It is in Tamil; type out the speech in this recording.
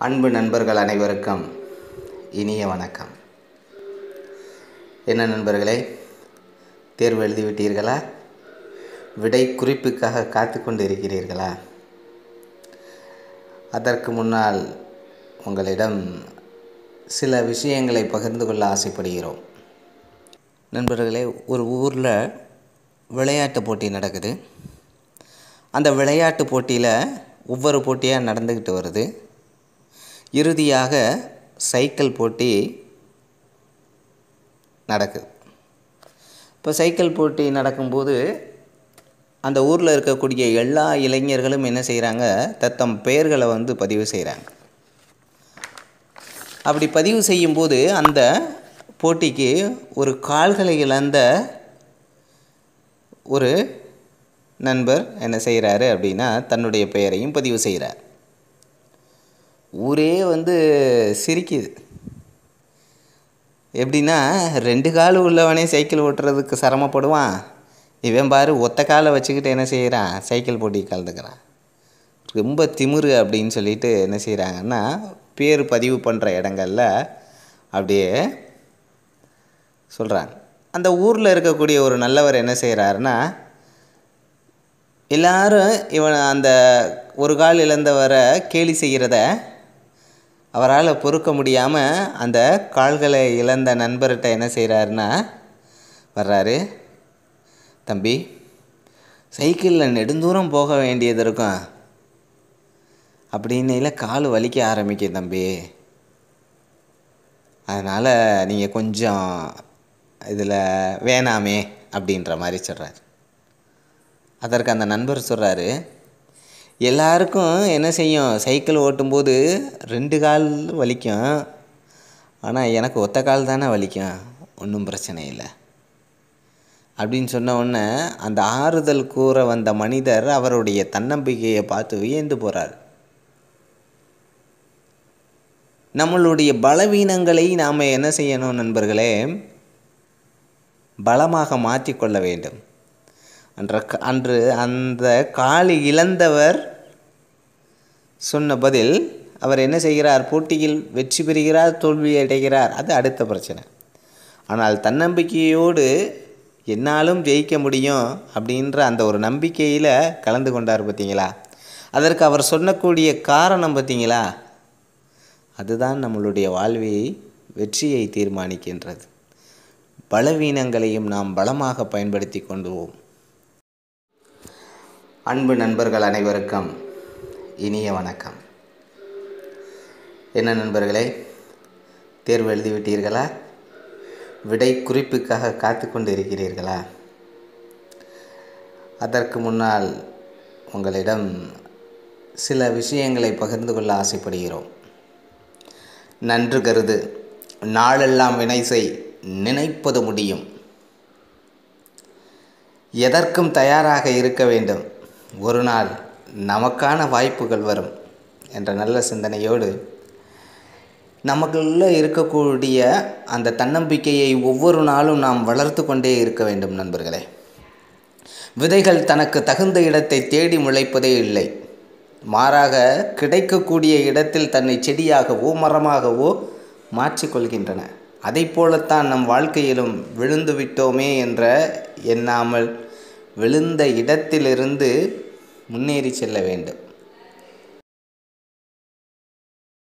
அன்பு நண்பர்கள் அனைவருக்கும் இனிய வணக்கம். என்ன நண்பர்களே தேர்வு எழுதிவிட்டீர்களா? விடை குறிப்புக்காக காத்து கொண்டு இருக்கிறீர்களா அதற்கு முன்னால் உங்களிடம் சில விஷயங்களை பகிர்ந்து கொள்ள ஆசைப்படுகிறோம். நண்பர்களே ஒரு ஊரில் விளையாட்டு போட்டி நடக்குது. அந்த விளையாட்டு போட்டியில் ஒவ்வொரு போட்டியாக நடந்துக்கிட்டு வருது. இறுதியாக சைக்கிள் போட்டி நடக்குது. இப்போ சைக்கிள் போட்டி நடக்கும்போது அந்த ஊரில் இருக்கக்கூடிய எல்லா இளைஞர்களும் என்ன செய்கிறாங்க தத்தம் பெயர்களை வந்து பதிவு செய்கிறாங்க அப்படி பதிவு செய்யும்போது அந்த போட்டிக்கு ஒரு கால்களை இழந்த ஒரு நண்பர் என்ன செய்கிறாரு அப்படின்னா தன்னுடைய பெயரையும் பதிவு செய்கிறார் ஊரே வந்து சிரிக்குது. எப்படின்னா ரெண்டு கால் உள்ளவனே சைக்கிள் ஓட்டுறதுக்கு சிரமப்படுவான். இவன் பாரு ஒத்த காலை வச்சுக்கிட்டு என்ன செய்கிறான் சைக்கிள் போட்டி கலந்துக்கிறான். ரொம்ப திமிரு அப்படின்னு சொல்லிட்டு என்ன செய்கிறாங்கன்னா பேர் பதிவு பண்ணுற இடங்களில் அப்படியே சொல்கிறாங்க அந்த ஊரில் இருக்கக்கூடிய ஒரு நல்லவர் என்ன செய்கிறாருன்னா எல்லாரும் இவன் அந்த ஒரு கால் இழந்தவரை கேலி செய்கிறத அவரால் பொறுக்க முடியாமல் அந்த கால்களை இழந்த நண்பர்கிட்ட என்ன செய்கிறாருன்னா வர்றாரு தம்பி சைக்கிளில் நெடுந்தூரம் போக வேண்டியது இருக்கும். அப்படின்னையில் கால் வலிக்க ஆரம்பிக்கும் தம்பி. அதனால் நீங்கள் கொஞ்சம் இதில் வேணாமே அப்படின்ற மாதிரி சொல்கிறார் அதற்கு அந்த நண்பர் சொல்கிறாரு எல்லாருக்கும் என்ன செய்யும்? சைக்கிள் ஓட்டும்போது ரெண்டு கால் வலிக்கும். ஆனால் எனக்கு ஒத்த கால் தானே வலிக்கும். ஒன்றும் பிரச்சனை இல்லை. அப்படின்னு சொன்ன உடனே அந்த ஆறுதல் கூற வந்த மனிதர் அவருடைய தன்னம்பிக்கையை பார்த்து வியந்து போகிறார் நம்மளுடைய பலவீனங்களை நாம் என்ன செய்யணும் நண்பர்களே? பலமாக மாற்றிக்கொள்ள வேண்டும். அன்ற அன்று அந்த காலி இழந்தவர் சொன்ன பதில் அவர் என்ன செய்கிறார்? போட்டியில் வெற்றி பெறுகிறார் தோல்வி அடைகிறார். அது அடுத்த பிரச்சனை. ஆனால் தன்னம்பிக்கையோடு என்னாலும் ஜெயிக்க முடியும் அப்படின்ற அந்த ஒரு நம்பிக்கையில் கலந்து கொண்டார் பார்த்தீங்களா? அதற்கு அவர் சொல்லக்கூடிய காரணம் பார்த்தீங்களா? அதுதான் நம்மளுடைய வாழ்வை வெற்றியை தீர்மானிக்கின்றது. பலவீனங்களையும் நாம் பலமாக பயன்படுத்தி கொண்டுவோம் அன்பு நண்பர்கள் அனைவருக்கும் இனிய வணக்கம். என்ன நண்பர்களே தேர்வு எழுதிவிட்டீர்களா? விடை குறிப்புக்காக காத்து கொண்டு இருக்கிறீர்களா? அதற்கு முன்னால் உங்களிடம் சில விஷயங்களை பகிர்ந்து கொள்ள ஆசைப்படுகிறோம். நன்று கருது நாளெல்லாம் வினை செய் நினைப்பது முடியும். எதற்கும் தயாராக இருக்க வேண்டும். ஒரு நாள் நமக்கான வாய்ப்புகள் வரும் என்ற நல்ல சிந்தனையோடு நமக்குள்ளே இருக்கக்கூடிய அந்த தன்னம்பிக்கையை ஒவ்வொரு நாளும் நாம் வளர்த்து கொண்டே இருக்க வேண்டும் நண்பர்களே. விதைகள் தனக்கு தகுந்த இடத்தை தேடி முளைப்பதே இல்லை. மாறாக கிடைக்கக்கூடிய இடத்தில் தன்னை செடியாகவோ மரமாகவோ மாற்றிக்கொள்கின்றன அதை போலத்தான் நம் வாழ்க்கையிலும் விழுந்து விட்டோமே என்ற எண்ணாமல் விழுந்த இடத்திலிருந்து முன்னேறி செல்ல வேண்டும்.